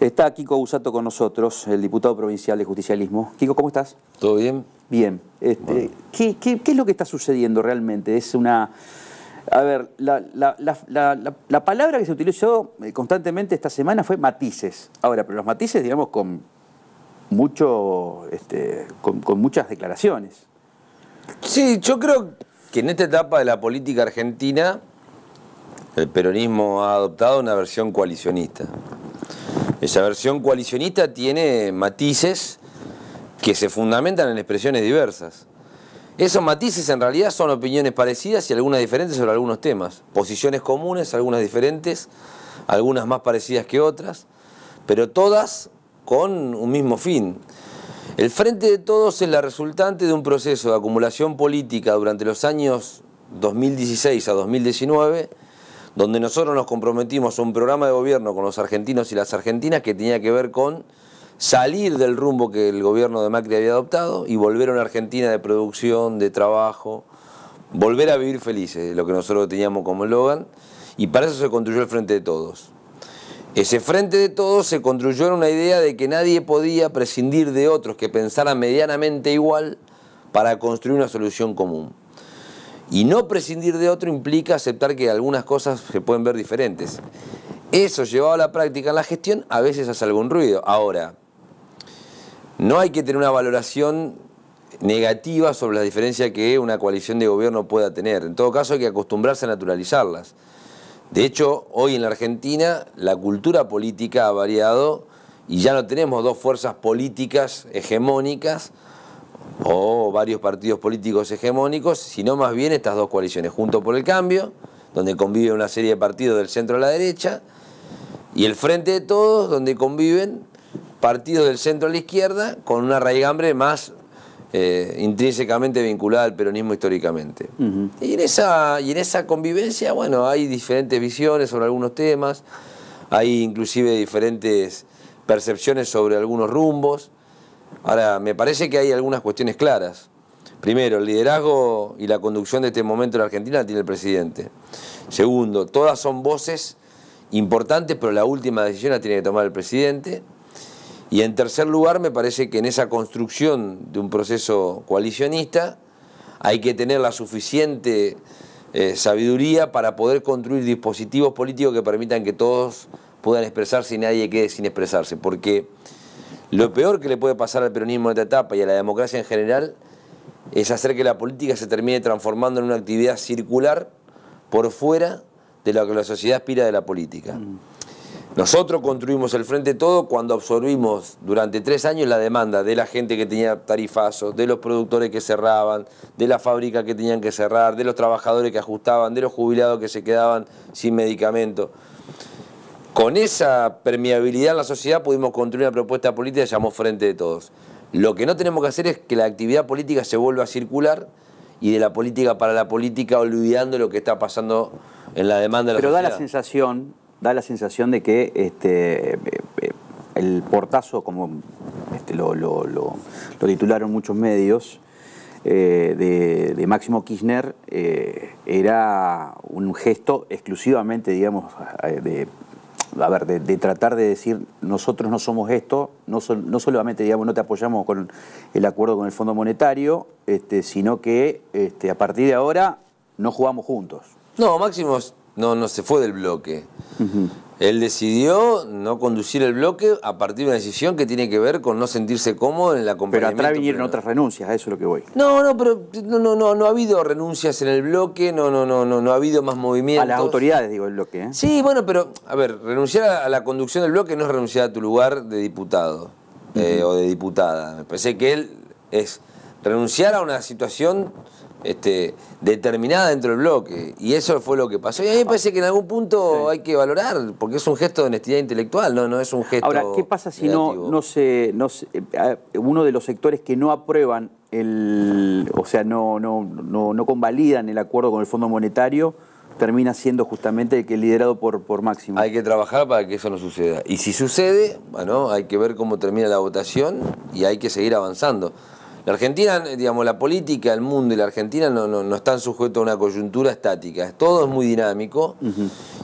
Está Kiko Busato con nosotros, el diputado provincial de Justicialismo. Kiko, ¿cómo estás? ¿Todo bien? Bien. Este, ¿qué, es lo que está sucediendo realmente? Es una... A ver, la, palabra que se utilizó eh, constantemente esta semana fue matices. Ahora, pero los matices, digamos, con mucho, este, con, con muchas declaraciones. Sí, yo creo que en esta etapa de la política argentina el peronismo ha adoptado una versión coalicionista. Esa versión coalicionista tiene matices que se fundamentan en expresiones diversas. Esos matices en realidad son opiniones parecidas y algunas diferentes sobre algunos temas. Posiciones comunes, algunas diferentes, algunas más parecidas que otras, pero todas con un mismo fin. El Frente de Todos es la resultante de un proceso de acumulación política durante los años 2016 a 2019 donde nosotros nos comprometimos a un programa de gobierno con los argentinos y las argentinas que tenía que ver con salir del rumbo que el gobierno de Macri había adoptado y volver a una Argentina de producción, de trabajo, volver a vivir felices, lo que nosotros teníamos como eslogan, y para eso se construyó el Frente de Todos. Ese Frente de Todos se construyó en una idea de que nadie podía prescindir de otros que pensaran medianamente igual para construir una solución común. Y no prescindir de otro implica aceptar que algunas cosas se pueden ver diferentes. Eso llevado a la práctica en la gestión a veces hace algún ruido. Ahora, no hay que tener una valoración negativa sobre la diferencia que una coalición de gobierno pueda tener. En todo caso hay que acostumbrarse a naturalizarlas. De hecho, hoy en la Argentina la cultura política ha variado y ya no tenemos dos fuerzas políticas hegemónicas, o varios partidos políticos hegemónicos, sino más bien estas dos coaliciones, Junto por el Cambio, donde convive una serie de partidos del centro a la derecha, y el Frente de Todos, donde conviven partidos del centro a la izquierda, con una raigambre más eh, intrínsecamente vinculada al peronismo históricamente. y, en esa, y en esa convivencia, bueno, hay diferentes visiones sobre algunos temas, hay inclusive diferentes percepciones sobre algunos rumbos, Ahora, me parece que hay algunas cuestiones claras. Primero, el liderazgo y la conducción de este momento en Argentina tiene el presidente. Segundo, todas son voces importantes, pero la última decisión la tiene que tomar el presidente. Y en tercer lugar, me parece que en esa construcción de un proceso coalicionista hay que tener la suficiente eh, sabiduría para poder construir dispositivos políticos que permitan que todos puedan expresarse y nadie quede sin expresarse. Porque lo peor que le puede pasar al peronismo en esta etapa y a la democracia en general es hacer que la política se termine transformando en una actividad circular por fuera de lo que la sociedad aspira de la política. Nosotros construimos el Frente Todo cuando absorbimos durante tres años la demanda de la gente que tenía tarifazos, de los productores que cerraban, de las fábricas que tenían que cerrar, de los trabajadores que ajustaban, de los jubilados que se quedaban sin medicamento. Con esa permeabilidad en la sociedad pudimos construir una propuesta política que llamó Frente de Todos. Lo que no tenemos que hacer es que la actividad política se vuelva a circular y de la política para la política olvidando lo que está pasando en la demanda de la Pero sociedad. da la sensación, da la sensación de que este, eh, eh, el portazo, como este, lo, titularon muchos medios, eh, de, Máximo Kirchner era un gesto exclusivamente, digamos, de a ver, de, tratar de decir nosotros no somos esto, no, no solamente digamos no te apoyamos con el acuerdo con el Fondo Monetario, este, sino que este, a partir de ahora no jugamos juntos. No, Máximo no, no se fue del bloque. Él decidió no conducir el bloque a partir de una decisión que tiene que ver con no sentirse cómodo en la acompañamiento. Pero atrás vinieron otras renuncias, a eso es lo que voy. No, no, pero no, no, no, no ha habido renuncias en el bloque, no, no, no, no, no ha habido más movimientos. A las autoridades, digo, el bloque. ¿eh? Sí, bueno, pero, a ver, renunciar a la conducción del bloque no es renunciar a tu lugar de diputado eh, o de diputada. Me parece que él es renunciar a una situación este, determinada dentro del bloque. Y eso fue lo que pasó. Y a mí me parece que en algún punto hay que valorar, porque es un gesto de honestidad intelectual, no, no es un gesto. Ahora, ¿qué pasa si no, no, se, no eh, uno de los sectores que no aprueban el, o sea, no, no, no, no convalidan el acuerdo con el Fondo Monetario? termina siendo justamente el que liderado por, por Máximo. Hay que trabajar para que eso no suceda. Y si sucede, bueno, hay que ver cómo termina la votación y hay que seguir avanzando. La Argentina, digamos, la política, el mundo y la Argentina no, no, están sujetos a una coyuntura estática. Todo es muy dinámico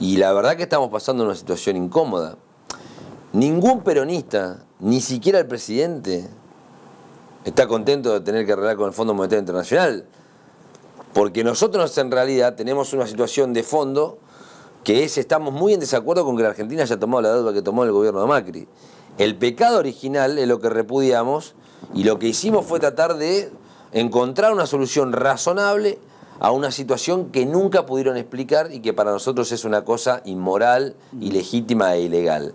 y la verdad que estamos pasando una situación incómoda. ningún peronista, ni siquiera el presidente, está contento de tener que arreglar con el Fondo Monetario Internacional. Porque nosotros en realidad tenemos una situación de fondo que es, estamos muy en desacuerdo con que la Argentina haya tomado la deuda que tomó el gobierno de Macri. El pecado original es lo que repudiamos y lo que hicimos fue tratar de encontrar una solución razonable a una situación que nunca pudieron explicar y que para nosotros es una cosa inmoral, ilegítima e ilegal.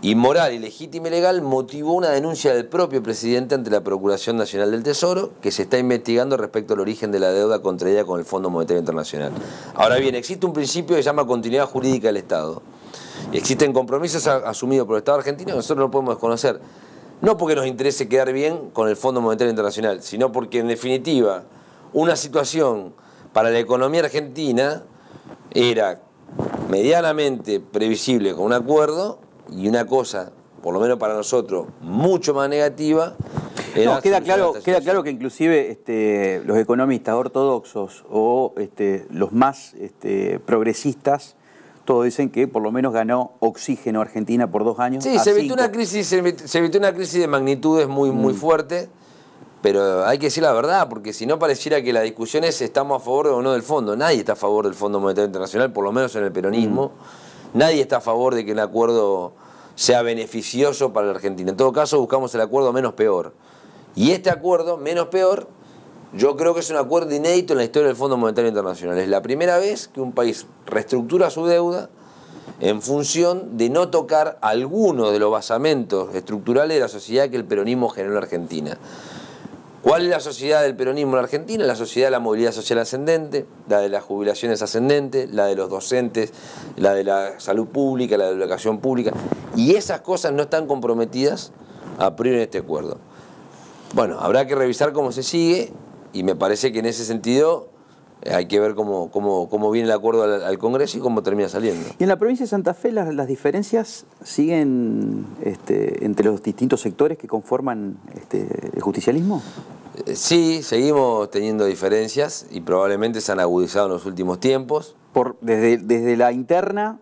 Inmoral, ilegítima y legal motivó una denuncia del propio presidente ante la Procuración Nacional del Tesoro que se está investigando respecto al origen de la deuda contraída con el Fondo Monetario Internacional. Ahora bien, existe un principio que se llama continuidad jurídica del Estado. Existen compromisos asumidos por el Estado argentino que nosotros no podemos desconocer. No porque nos interese quedar bien con el Fondo Monetario Internacional, sino porque en definitiva una situación para la economía argentina era medianamente previsible con un acuerdo y una cosa, por lo menos para nosotros, mucho más negativa. No, queda claro, queda claro que inclusive este, los economistas ortodoxos o este, los más este, progresistas todos dicen que por lo menos ganó oxígeno Argentina por dos años. Sí, se evitó, una crisis, se evitó, una crisis de magnitudes muy, muy mm. fuerte, pero hay que decir la verdad, porque si no pareciera que la discusión es estamos a favor o no del fondo. Nadie está a favor del Fondo Monetario Internacional, por lo menos en el peronismo. Mm. Nadie está a favor de que el acuerdo sea beneficioso para la Argentina. En todo caso, buscamos el acuerdo menos peor. Y este acuerdo, menos peor, yo creo que es un acuerdo inédito en la historia del Fondo Monetario Internacional. Es la primera vez que un país reestructura su deuda en función de no tocar alguno de los basamentos estructurales de la sociedad que el peronismo generó en Argentina. ¿Cuál es la sociedad del peronismo en Argentina? La sociedad de la movilidad social ascendente, la de las jubilaciones ascendentes, la de los docentes, la de la salud pública, la de la educación pública. Y esas cosas no están comprometidas a priori en este acuerdo. Bueno, habrá que revisar cómo se sigue y me parece que en ese sentido eh, hay que ver cómo, cómo, viene el acuerdo al, Congreso y cómo termina saliendo. ¿Y en la provincia de Santa Fe las, diferencias siguen este, entre los distintos sectores que conforman este, el justicialismo? Eh, sí, seguimos teniendo diferencias y probablemente se han agudizado en los últimos tiempos. Por, desde, desde la interna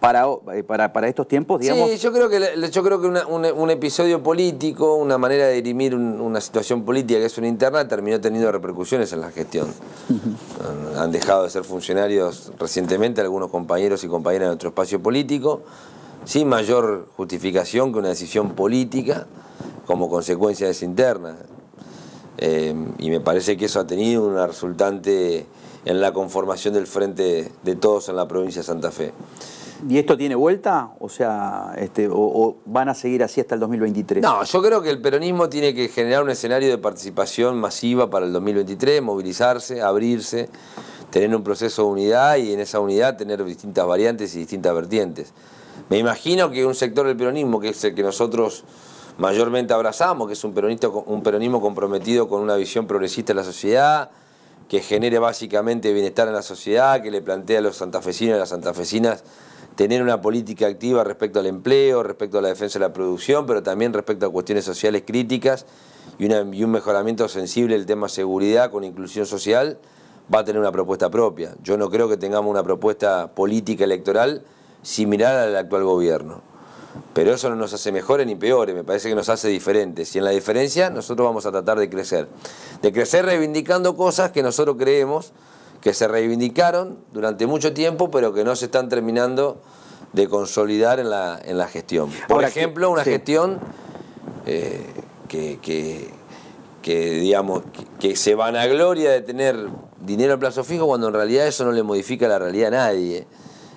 para, eh, para, para, estos tiempos, digamos? Sí, yo creo que, yo creo que un, episodio político, una manera de dirimir una situación política que es una interna, terminó teniendo repercusiones en la gestión. Han dejado de ser funcionarios recientemente algunos compañeros y compañeras de nuestro espacio político, sin mayor justificación que una decisión política como consecuencia de esa interna. Eh, y me parece que eso ha tenido una resultante en la conformación del frente de todos en la provincia de Santa Fe. ¿Y esto tiene vuelta? O sea, este, o, van a seguir así hasta el 2023? No, yo creo que el peronismo tiene que generar un escenario de participación masiva para el 2023, movilizarse, abrirse, tener un proceso de unidad y en esa unidad tener distintas variantes y distintas vertientes. Me imagino que un sector del peronismo, que es el que nosotros mayormente abrazamos, que es un, peronista, un peronismo comprometido con una visión progresista de la sociedad, que genere básicamente bienestar en la sociedad, que le plantea a los santafesinos y a las santafesinas tener una política activa respecto al empleo, respecto a la defensa de la producción, pero también respecto a cuestiones sociales críticas y, un mejoramiento sensible del tema seguridad con inclusión social, va a tener una propuesta propia. Yo no creo que tengamos una propuesta política electoral similar al actual gobierno. Pero eso no nos hace mejores ni peores, me parece que nos hace diferentes. Y en la diferencia nosotros vamos a tratar de crecer. De crecer reivindicando cosas que nosotros creemos que se reivindicaron durante mucho tiempo, pero que no se están terminando de consolidar en la, en la gestión. Por ejemplo, una gestión eh, que, que, digamos, que, se vanagloria de tener dinero a plazo fijo cuando en realidad eso no le modifica la realidad a nadie.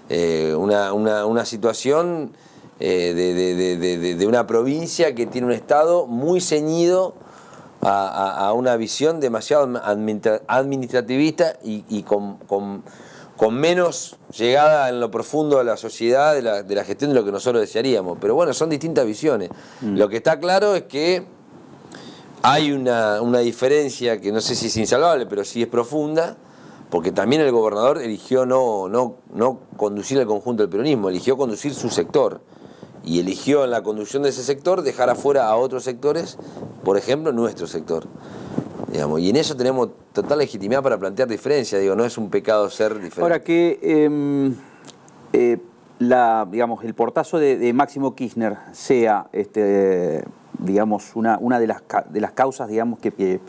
Eh, una, situación eh, de, de, una provincia que tiene un Estado muy ceñido a, una visión demasiado administrativista y, con, menos llegada en lo profundo de la sociedad, de la, gestión de lo que nosotros desearíamos. Pero bueno, son distintas visiones. Mm. Lo que está claro es que hay una, diferencia que no sé si es insalvable, pero sí es profunda, porque también el gobernador eligió no, no, no conducir el conjunto del peronismo, eligió conducir su sector y eligió en la conducción de ese sector dejar afuera a otros sectores, por ejemplo, nuestro sector. Digamos, y en eso tenemos total legitimidad para plantear diferencias, digo, no es un pecado ser diferente. Ahora que em, eh, la, digamos, el portazo de, Máximo Kirchner sea, este, digamos, una, una de, las, de las causas, digamos, que,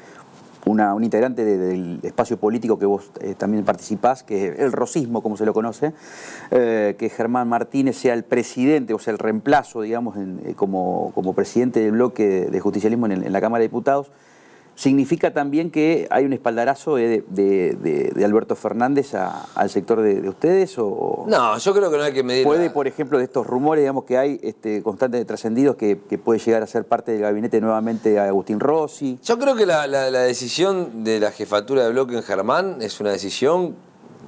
una, un integrante del espacio político que vos eh, también participás, que es el rosismo, como se lo conoce, eh, que Germán Martínez sea el presidente, o sea, el reemplazo, digamos, eh, como, como presidente del bloque de justicialismo en la Cámara de Diputados, ¿Significa también que hay un espaldarazo de, Alberto Fernández al sector de, ustedes? O no, yo creo que no hay que medir. ¿Puede, por ejemplo, de estos rumores digamos, que hay este, constantes trascendidos que, puede llegar a ser parte del gabinete nuevamente Agustín Rossi? Yo creo que la, decisión de la jefatura de bloque en Germán es una decisión,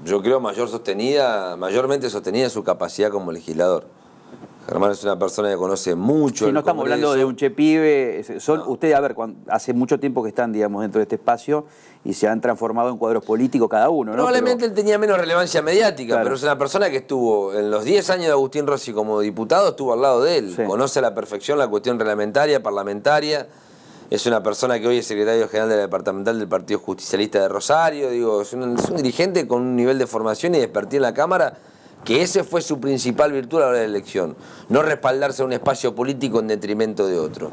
yo creo, mayor sostenida, mayormente sostenida en su capacidad como legislador. Germán es una persona que conoce mucho. Sí, no estamos hablando de un chepibe. Son ustedes, a ver, hace mucho tiempo que están, digamos, dentro de este espacio y se han transformado en cuadros políticos cada uno. ¿no? Probablemente él tenía menos relevancia mediática, pero es una persona que estuvo en los 10 años de Agustín Rossi como diputado, estuvo al lado de él. Conoce a la perfección la cuestión reglamentaria, parlamentaria. Es una persona que hoy es secretario general de la departamental del Partido Justicialista de Rosario. Digo, es un, es un dirigente con un nivel de formación y de en la Cámara que ese fue su principal virtud a la hora de la elección, no respaldarse a un espacio político en detrimento de otro.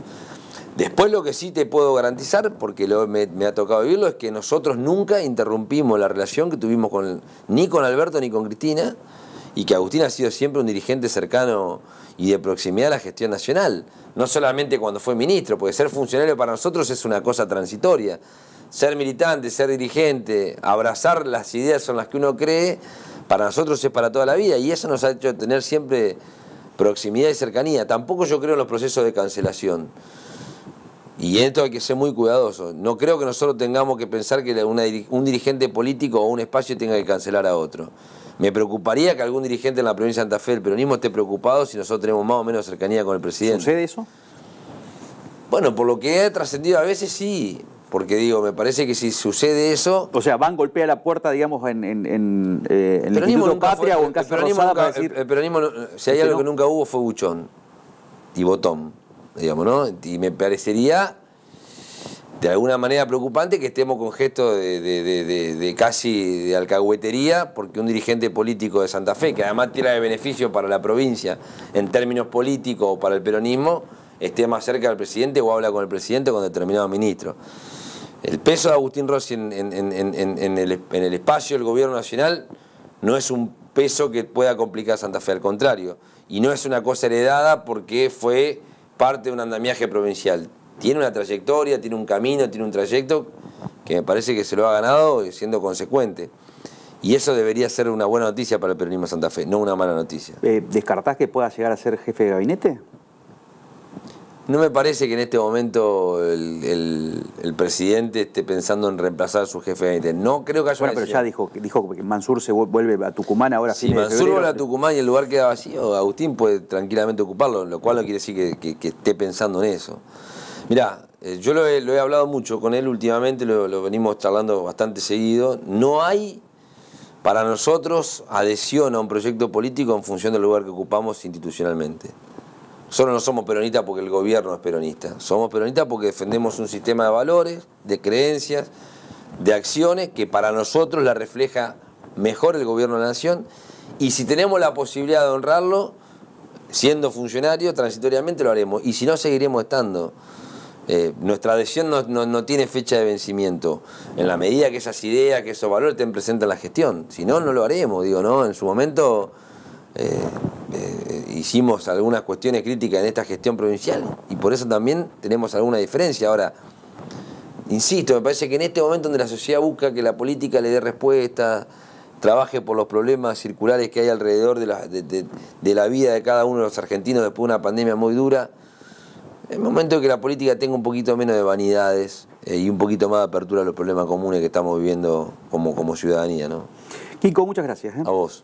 Después lo que sí te puedo garantizar, porque me, ha tocado vivirlo, es que nosotros nunca interrumpimos la relación que tuvimos con, ni con Alberto ni con Cristina, y que Agustín ha sido siempre un dirigente cercano y de proximidad a la gestión nacional, no solamente cuando fue ministro, porque ser funcionario para nosotros es una cosa transitoria. Ser militante, ser dirigente, abrazar las ideas son las que uno cree, para nosotros es para toda la vida y eso nos ha hecho tener siempre proximidad y cercanía. Tampoco yo creo en los procesos de cancelación. Y en esto hay que ser muy cuidadoso. No creo que nosotros tengamos que pensar que un dirigente político o un espacio tenga que cancelar a otro. Me preocuparía que algún dirigente en la provincia de Santa Fe del peronismo esté preocupado si nosotros tenemos más o menos cercanía con el presidente. ¿Sucede eso? Bueno, por lo que he trascendido a veces sí. Porque digo, me parece que si sucede eso... O sea, van, golpea la puerta, digamos, en, en, en, eh, el Instituto Patria o en Casa Rosada para decir... El, peronismo, si hay algo que nunca hubo fue buchón y botón, digamos, ¿no? Y me parecería de alguna manera preocupante que estemos con gestos de, de, casi de alcahuetería, porque un dirigente político de Santa Fe, que además tira de beneficio para la provincia en términos políticos o para el peronismo, esté más cerca del presidente o habla con el presidente o con determinado ministro. El peso de Agustín Rossi en, el, espacio del gobierno nacional no es un peso que pueda complicar a Santa Fe, al contrario. Y no es una cosa heredada porque fue parte de un andamiaje provincial. Tiene una trayectoria, tiene un camino, tiene un trayecto que me parece que se lo ha ganado siendo consecuente. Y eso debería ser una buena noticia para el peronismo Santa Fe, no una mala noticia. Eh, ¿Descartás que pueda llegar a ser jefe de gabinete? No me parece que en este momento el, presidente esté pensando en reemplazar a su jefe de gabinete. No creo que haya Bueno, pero ya dijo, dijo que Mansur se vuelve a Tucumán ahora. Si Mansur vuelve a Tucumán y el lugar queda vacío, Agustín puede tranquilamente ocuparlo, lo cual no quiere decir que, esté pensando en eso. Mirá, eh, yo lo he, hablado mucho con él últimamente, lo, lo venimos charlando bastante seguido. No hay para nosotros adhesión a un proyecto político en función del lugar que ocupamos institucionalmente. Solo no somos peronistas porque el gobierno es peronista. Somos peronistas porque defendemos un sistema de valores, de creencias, de acciones que para nosotros la refleja mejor el gobierno de la nación. Y si tenemos la posibilidad de honrarlo, siendo funcionario, transitoriamente lo haremos. Y si no, seguiremos estando. Eh, nuestra adhesión no, tiene fecha de vencimiento. En la medida que esas ideas, que esos valores estén presentes en la gestión. Si no, no lo haremos. Digo, ¿no? En su momento. Eh, eh, hicimos algunas cuestiones críticas en esta gestión provincial y por eso también tenemos alguna diferencia. Ahora, insisto, me parece que en este momento donde la sociedad busca que la política le dé respuesta, trabaje por los problemas circulares que hay alrededor de la, de, la vida de cada uno de los argentinos después de una pandemia muy dura, es momento de que la política tenga un poquito menos de vanidades eh, y un poquito más de apertura a los problemas comunes que estamos viviendo como, como ciudadanía. ¿no? Kiko, muchas gracias. A vos.